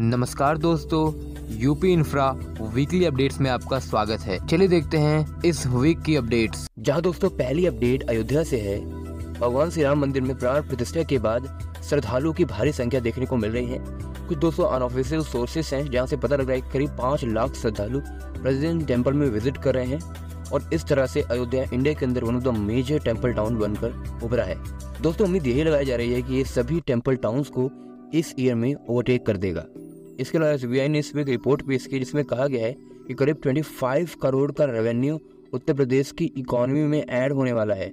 नमस्कार दोस्तों, UP infra weekly updates में आपका स्वागत है। चलिए देखते हैं इस वीक की अपडेट्स जहाँ दोस्तों पहली अपडेट अयोध्या से है। भगवान श्री राम मंदिर में प्राण प्रतिष्ठा के बाद श्रद्धालुओं की भारी संख्या देखने को मिल रही है। कुछ दोस्तों अनऑफिशियल सोर्सेस हैं, जहाँ से पता लग रहा है करीब पाँच लाख श्रद्धालु प्रेसिडेंट टेंपल में विज़िट कर रहे हैं और इस तरह से अयोध्या, इंडिया के अंदर one of the major temple town बनकर उभरा है। दोस्तों, उम्मीद यही लगाई जा रही है कि ये सभी टेंपल टाउन्स को इस ईयर में ओवरटेक कर देगा। इसके अलावा एस ने इसमें एक रिपोर्ट पेश की जिसमें कहा गया है कि करीब 25 करोड़ का रेवेन्यू उत्तर प्रदेश की इकोनॉमी में ऐड होने वाला है।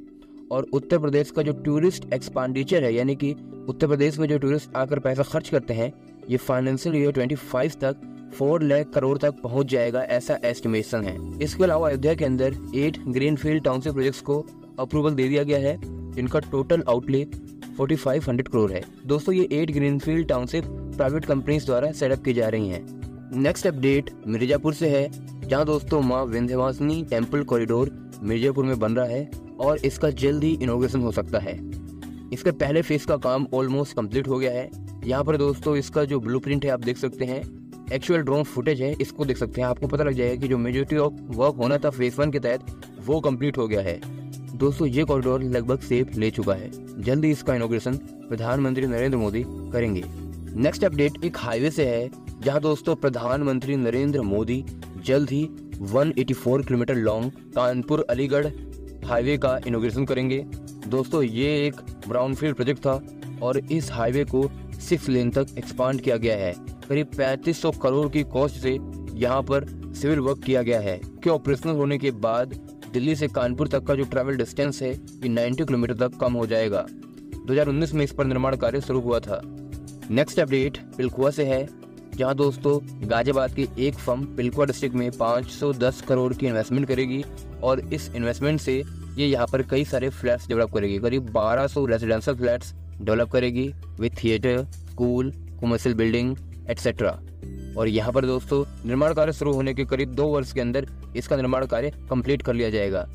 और उत्तर प्रदेश का जो टूरिस्ट एक्सपांडिचर है, यानी कि उत्तर प्रदेश में जो टूरिस्ट आकर पैसा खर्च करते हैं, ये फाइनेंशियल ईयर 25 तक फोर लाख करोड़ तक पहुँच जाएगा, ऐसा एस्टिमेशन है। इसके अलावा अयोध्या के अंदर एट ग्रीनफील्ड टाउनशिप प्रोजेक्ट्स को अप्रूवल दे दिया गया है। इनका टोटल आउटले 4500 करोड़ है। दोस्तों, ये eight greenfield township private companies द्वारा सेटअप की जा रही हैं। नेक्स्ट अपडेट मिर्जापुर से है, जहाँ दोस्तों माँ विंध्यवासिनी टेंपल कॉरिडोर मिर्जापुर में बन रहा है और इसका जल्द ही इनोग्रेशन हो सकता है। इसके पहले फ़ेज़ का काम ऑलमोस्ट कंप्लीट हो गया है। यहाँ पर दोस्तों इसका जो ब्लूप्रिंट है आप देख सकते हैं। एक्चुअल ड्रोन फुटेज है, इसको देख सकते हैं। आपको पता लग जाएगा कि जो मेजोरिटी ऑफ़ वर्क होना था फ़ेज़ वन के तहत, वो कंप्लीट हो गया है। दोस्तों ये कॉरिडोर लगभग सेफ़ ले चुका है। जल्द इसका इनोग्रेशन प्रधानमंत्री नरेंद्र मोदी करेंगे। नेक्स्ट अपडेट एक हाईवे से है, जहाँ दोस्तों प्रधानमंत्री नरेंद्र मोदी जल्द ही 184 kilometre long Kanpur, Aligarh highway का इनोग्रेशन करेंगे। दोस्तों, ये एक ब्राउनफील्ड प्रोजेक्ट था और इस हाईवे को सिक्स लेन तक एक्सपांड किया गया है। करीब 3500 करोड़ की कॉस्ट से यहाँ पर सिविल वर्क किया गया है। कि ऑपरेशनल होने के बाद दिल्ली से कानपुर तक का जो ट्रैवल डिस्टेंस है, ये 90 किलोमीटर तक कम हो जाएगा। 2019 में इस पर निर्माण कार्य शुरू हुआ था। नेक्स्ट अपडेट पिलकुआ से है। जहाँ दोस्तों, गाजियाबाद की एक फर्म पिलकुआ डिस्ट्रिक्ट में 510 करोड़ की इन्वेस्टमेंट करेगी और इस इन्वेस्टमेंट से ये यहाँ पर कई सारे फ्लैट्स डेवलप करेगी। करीब 1200 रेजिडेंशियल फ्लैट्स डेवलप करेगी with theatre school commercial building etcetera और यहाँ पर दोस्तों, निर्माण कार्य शुरू होने के करीब दो वर्ष के अंदर इसका निर्माण कार्य कंप्लीट कर लिया जाएगा।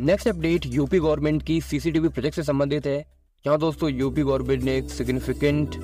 नेक्स्ट अपडेट यूपी गवर्नमेंट की सीसीटीवी प्रोजेक्ट से संबंधित है। जहाँ दोस्तों यूपी गवर्नमेंट ने एक सिग्निफिकेंट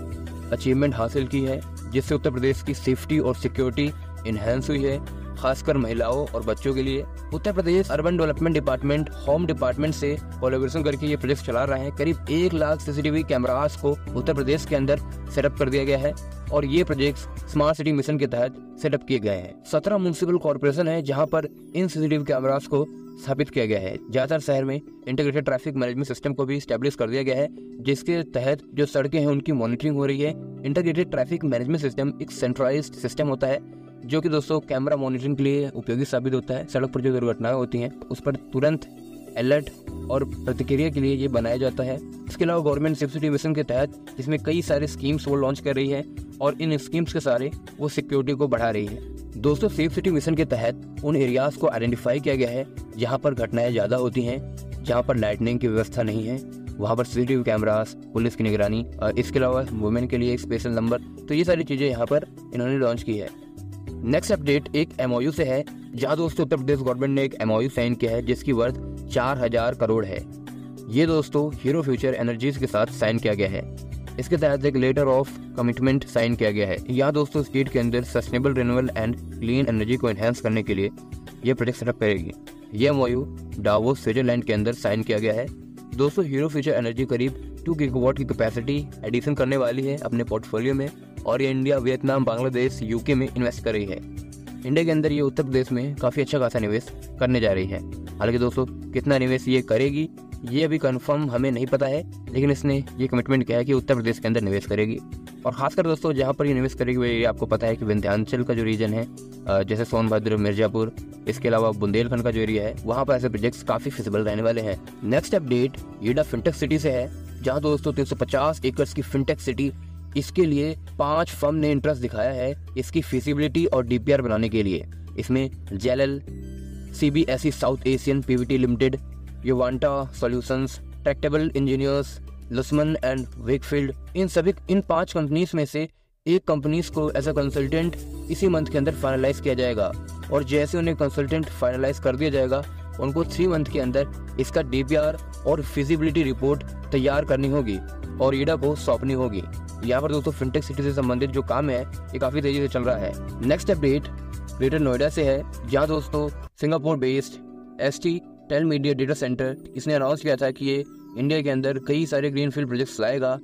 अचीवमेंट हासिल की है जिससे उत्तर प्रदेश की सेफ्टी और सिक्योरिटी इन्हेंस हुई है खासकर महिलाओं और बच्चों के लिए Uttar Pradesh urban development department home department से कोलेबोरेशन करके ये प्रोजेक्ट चला रहे हैं करीब एक लाख सीसीटीवी कैमरास को उत्तर प्रदेश के अंदर सेटअप कर दिया गया है और ये प्रोजेक्ट स्मार्ट सिटी मिशन के तहत सेटअप किए गए हैं। सत्रह म्यूनसिपल कॉर्पोरेशन है जहाँ पर इन सीसीटीवी कैमरास को स्थापित किया गया है। ज़्यादातर शहर में इंटीग्रेटेड ट्रैफ़िक मैनेजमेंट सिस्टम को भी स्टेब्लिश कर दिया गया है, जिसके तहत जो सड़कें हैं उनकी मॉनिटरिंग हो रही है। इंटीग्रेटेड ट्रैफ़िक मैनेजमेंट सिस्टम एक सेंट्रलाइज्ड सिस्टम होता है, जो कि दोस्तों कैमरा मॉनिटरिंग के लिए उपयोगी साबित होता है। सड़क पर जो दुर्घटनाएँ होती हैं, उस पर तुरंत अलर्ट और प्रतिक्रिया के लिए ये बनाया जाता है। इसके अलावा गवर्नमेंट सेफ्टी मिशन के तहत इसमें कई सारे स्कीम्स वो लॉन्च कर रही है और इन स्कीम्स के सारे वो सिक्योरिटी को बढ़ा रही है। दोस्तों सेफ़ सिटी मिशन के तहत उन एरियाज़ को आइडेंटिफाई किया गया है, जहाँ पर घटनाएँ ज़्यादा होती हैं, जहाँ पर लाइटनिंग की व्यवस्था नहीं है, वहाँ पर सीसीटीवी कैमरास पुलिस की निगरानी और इसके अलावा वुमेन के लिए एक स्पेशल नंबर तो ये सारी चीज़ें यहाँ पर इन्होंने लॉन्च की है। नेक्स्ट अपडेट एक एमओयू से है, जहाँ दोस्तों उत्तर प्रदेश गवर्नमेंट ने एक एमओयू साइन किया है, जिसकी वर्थ चार हज़ार करोड़ है। ये दोस्तों हीरो फ्यूचर एनर्जीज के साथ साइन किया गया है। इसके तहत एक लेटर ऑफ़ कमिटमेंट साइन किया गया है। यहाँ दोस्तों स्टेट के अंदर sustainable renewable and clean energy को एनहेंस करने के लिए ये प्रोजेक्ट सेटअप करेगी। ये एमओयू डावो स्विट्जरलैंड के अंदर साइन किया गया है। दोस्तों हीरो फ्यूचर एनर्जी करीब टू गीगावाट की कैपेसिटी एडिशन करने वाली है अपने पोर्टफोलियो में और ये इंडिया वियतनाम बांग्लादेश यूके में इन्वेस्ट कर रही है। इंडिया के अंदर ये उत्तर प्रदेश में काफ़ी अच्छा खासा निवेश करने जा रही है। हालाँकि दोस्तों, कितना निवेश ये करेगी ये अभी कंफर्म हमें नहीं पता है, लेकिन इसने ये कमिटमेंट किया है कि उत्तर प्रदेश के अंदर निवेश करेगी। और खासकर दोस्तों, जहाँ पर ये निवेश करेगी वो ये आपको पता है कि विंध्यांचल का जो रीजन है जैसे सोनभद्र मिर्जापुर, इसके अलावा बुंदेलखंड का जो एरिया है, वहाँ पर ऐसे प्रोजेक्ट्स काफ़ी फिजिबल रहने वाले हैं। नेक्स्ट अपडेट ईडा फिंटेक सिटी से है, जहाँ दोस्तों तीन एकड़ की फिंटेक सिटी इसके लिए पाँच फर्म ने इंटरेस्ट दिखाया है इसकी फिजिबिलिटी और डीपीआर बनाने के लिए। इसमें jail C B S South Asian PVT limited युवांटा solutions Tractable engineers लुसमन एंड वेकफील्ड इन सभी इन पाँच कंपनीज़ में से एक कंपनीज़ को एज अ कंसल्टेंट इसी मंथ के अंदर फाइनलाइज किया जाएगा। और जैसे उन्हें कंसल्टेंट फाइनलाइज कर दिया जाएगा, उनको थ्री मंथ के अंदर इसका डीपीआर और फिजिबिलिटी रिपोर्ट तैयार करनी होगी और ईडा को सौंपनी होगी। यहाँ पर दोस्तों फिनटेक सिटी से संबंधित जो काम है, ये काफ़ी तेज़ी से चल रहा है। नेक्स्ट अपडेट ग्रेटर नोएडा से है, जहाँ दोस्तों Singapore based S T Tel media data centre इसने अनाउंस किया था कि ये इंडिया के अंदर कई सारे ग्रीन फ़ील्ड प्रोजेक्ट्स लाएगा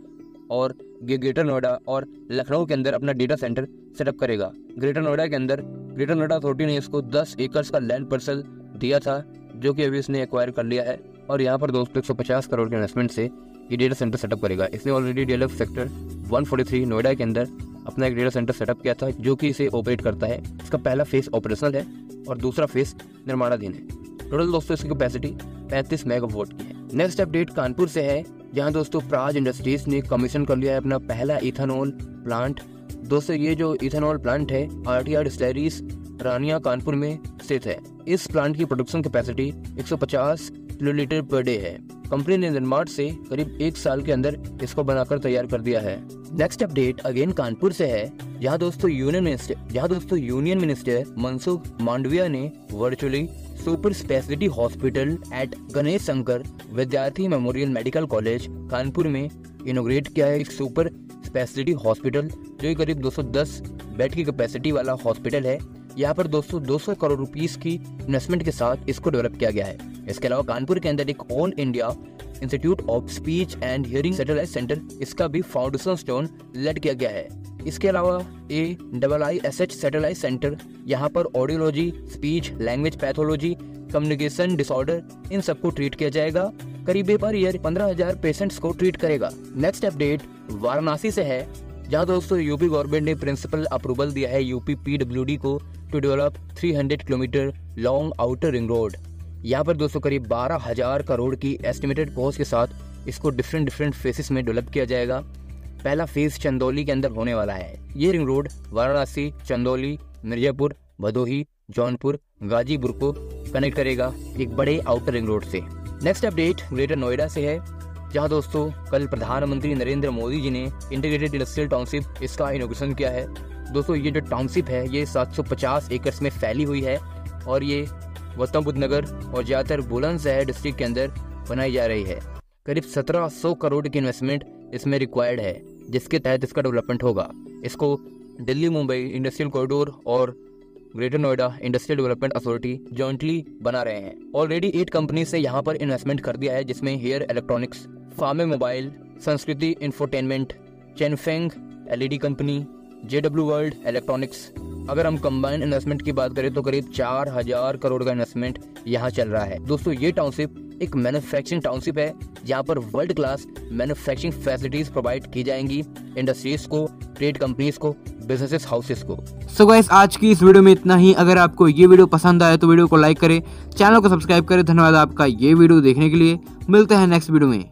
और ग्रेटर नोएडा और लखनऊ के अंदर अपना डेटा सेंटर सेटअप करेगा। ग्रेटर नोएडा के अंदर ग्रेटर नोएडा अथॉरिटी ने इसको 10 एकर्स का लैंड पार्सल दिया था, जो कि अभी इसने एक्वायर कर लिया है। और यहाँ पर दोस्तों 150 करोड़ के इन्वेस्टमेंट से ये डेटा सेंटर सेटअप करेगा। इसने ऑलरेडी डेवलप सेक्टर 143 नोएडा के अंदर अपना एक डेटा सेंटर सेटअप किया था, जो कि इसे ऑपरेट करता है। इसका पहला फेस ऑपरेशनल है और दूसरा फेस निर्माणाधीन है। टोटल दोस्तों इसकी कैपेसिटी 35 मेगावाट की है। नेक्स्ट अपडेट कानपुर से है, जहाँ दोस्तों प्राज इंडस्ट्रीज़ ने कमीशन कर लिया है अपना पहला इथेनॉल प्लांट दोस्तों ये जो इथेनॉल प्लांट है आर टी आर स्टेरीज रानिया कानपुर में स्थित है। इस प्लांट की production capacity 150 kilolitre per day है। कंपनी ने निर्माण से करीब एक साल के अंदर इसको बनाकर तैयार कर दिया है। नेक्स्ट अपडेट अगेन कानपुर से है, जहाँ दोस्तों यूनियन मिनिस्टर जहाँ दोस्तों यूनियन मिनिस्टर मनसुख मांडविया ने virtually super speciality hospital at Ganesh Shankar Vidyarthi memorial medical college Kanpur में इनोग्रेट किया है एक सुपर स्पेशलिटी हॉस्पिटल, जो करीब 210 बेड की कैपेसिटी वाला हॉस्पिटल है। यहाँ पर दोस्तों 200 करोड़ रुपीस की इन्वेस्टमेंट के साथ इसको डेवलप किया गया है। इसके अलावा कानपुर के अंदर एक All India Institute of Speech and Hearing satellite centre इसका भी फाउंडेशन स्टोन लेट किया गया है। इसके अलावा A double I S H satellite centre यहाँ पर audiology speech language pathology communication disorder इन सबको ट्रीट किया जाएगा। करीब पर ईयर पंद्रह हज़ार पेशेंट्स को ट्रीट करेगा। नेक्स्ट अपडेट वाराणसी से है, जहाँ दोस्तों यूपी गवर्नमेंट ने प्रिंसिपल अप्रूवल दिया है यूपी पीडब्ल्यूडी को to develop 300 kilometre long outer ring road यहाँ पर दोस्तों करीब बारह हज़ार करोड़ की एस्टिमेटेड कॉस्ट के साथ इसको डिफरेंट डिफरेंट फेसिस में डेवलप किया जाएगा। पहला फ़ेज़ चंदौली के अंदर होने वाला है। ये रिंग रोड वाराणसी, चंदौली, मिर्जापुर, भदोही, जौनपुर, गाजीपुर को कनेक्ट करेगा एक बड़े आउटर रिंग रोड से। नेक्स्ट अपडेट ग्रेटर नोएडा से है, जहाँ दोस्तों कल प्रधानमंत्री नरेंद्र मोदी जी ने इंटीग्रेटेड इंडस्ट्रियल टाउनशिप इसका इनोग्रेशन किया है। दोस्तों ये जो टाउनशिप है, ये 750 एकड़ में फैली हुई है और ये गौतम बुद्ध नगर और ज़्यादातर बुलंदशहर डिस्ट्रिक्ट के अंदर बनाई जा रही है। करीब 1700 करोड़ की इन्वेस्टमेंट इसमें रिक्वायर्ड है, जिसके तहत इसका डेवलपमेंट होगा। इसको दिल्ली मुंबई इंडस्ट्रियल कॉरिडोर और Greater Noida industrial development authority jointly बना रहे हैं। ऑलरेडी एट कंपनी से यहाँ पर इन्वेस्टमेंट कर दिया है, जिसमें Haier electronics फार्मे mobile Sanskriti infotainment Chenfeng LED company JW world electronics अगर हम कंबाइंड इन्वेस्टमेंट की बात करें तो करीब चार हज़ार करोड़ का इन्वेस्टमेंट यहाँ चल रहा है। दोस्तों, ये टाउनशिप एक मैन्युफैक्चरिंग टाउनशिप है, जहाँ पर world class manufacturing facilities provide की जाएँगी इंडस्ट्रीज़ को ट्रेड कंपनीज़ को बिजनेसेस हाउसेस को। सो so गाइस आज की इस वीडियो में इतना ही। अगर आपको ये वीडियो पसंद आए तो वीडियो को लाइक करें चैनल को सब्सक्राइब करें। धन्यवाद आपका ये वीडियो देखने के लिए। मिलते हैं नेक्स्ट वीडियो में।